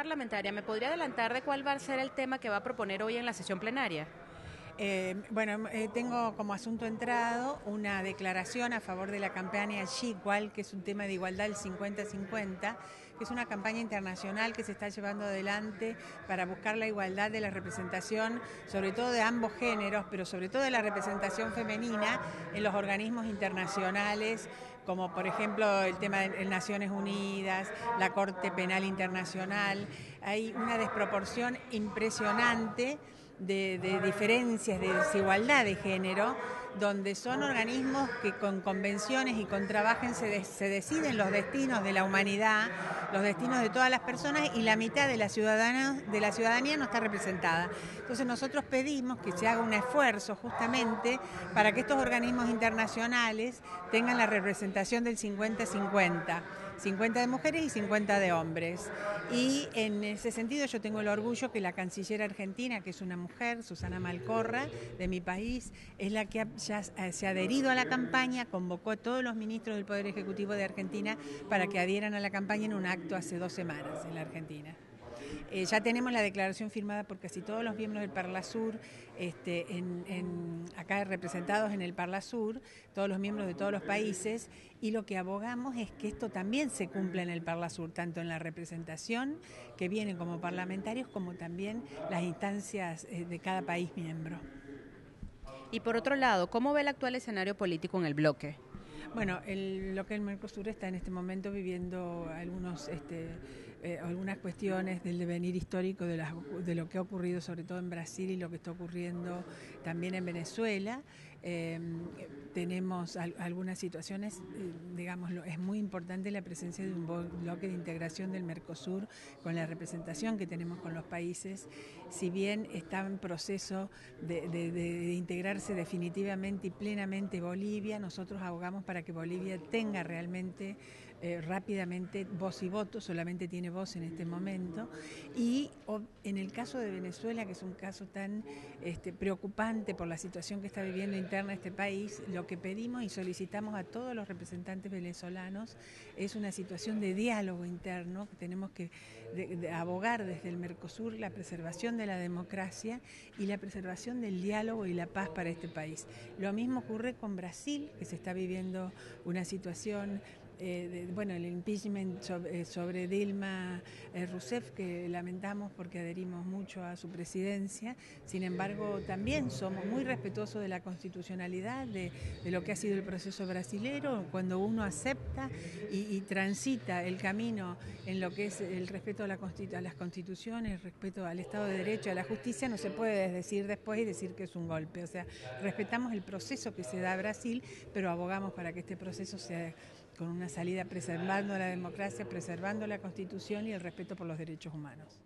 Parlamentaria, ¿me podría adelantar de cuál va a ser el tema que va a proponer hoy en la sesión plenaria? Eh, bueno, eh, tengo como asunto entrado una declaración a favor de la campaña G-Igual, que es un tema de igualdad del 50-50, que es una campaña internacional que se está llevando adelante para buscar la igualdad de la representación, sobre todo de ambos géneros, pero sobre todo de la representación femenina en los organismos internacionales, como por ejemplo el tema de Naciones Unidas, la Corte Penal Internacional. Hay una desproporción impresionante de, diferencias, de desigualdad de género, donde son organismos que con convenciones y con trabajen se, deciden los destinos de la humanidad, los destinos de todas las personas y la mitad de la, ciudadana, de la ciudadanía no está representada. Entonces nosotros pedimos que se haga un esfuerzo justamente para que estos organismos internacionales tengan la representación del 50-50. 50 de mujeres y 50 de hombres. Y en ese sentido yo tengo el orgullo que la canciller argentina, que es una mujer, Susana Malcorra, de mi país, es la que ya se ha adherido a la campaña, convocó a todos los ministros del Poder Ejecutivo de Argentina para que adhieran a la campaña en un acto hace dos semanas en la Argentina. Eh, ya tenemos la declaración firmada por casi todos los miembros del Parla Sur, este, acá representados en el Parla Sur, todos los miembros de todos los países, y lo que abogamos es que esto también se cumpla en el Parla Sur, tanto en la representación que vienen como parlamentarios, como también las instancias eh, de cada país miembro. Y por otro lado, ¿cómo ve el actual escenario político en el bloque? Bueno, el bloque del Mercosur está en este momento viviendo algunos, este, eh, algunas cuestiones del devenir histórico de, de, lo que ha ocurrido, sobre todo en Brasil y lo que está ocurriendo también en Venezuela. Em, tenemos algunas situaciones, eh, digamos, es muy importante la presencia de un bloque de integración del Mercosur con la representación que tenemos con los países. Si bien está en proceso de integrarse definitivamente y plenamente Bolivia, nosotros abogamos para que Bolivia tenga realmente eh, rápidamente voz y voto, solamente tiene voz en este momento. Y en el caso de Venezuela, que es un caso tan este, preocupante por la situación que está viviendo interna este país, lo que pedimos y solicitamos a todos los representantes venezolanos es una situación de diálogo interno, que tenemos que abogar desde el Mercosur la preservación de la democracia y la preservación del diálogo y la paz para este país. Lo mismo ocurre con Brasil, que se está viviendo una situación eh, bueno, el impeachment eh, sobre, Dilma eh, Rousseff, que lamentamos porque adherimos mucho a su presidencia. Sin embargo, también somos muy respetuosos de la constitucionalidad, de, lo que ha sido el proceso brasilero. Cuando uno acepta y, transita el camino en lo que es el respeto a, la a las constituciones, el respeto al Estado de Derecho, a la justicia, no se puede decir después y decir que es un golpe. O sea, respetamos el proceso que se da a Brasil, pero abogamos para que este proceso sea con una salida preservando la democracia, preservando la Constitución y el respeto por los derechos humanos.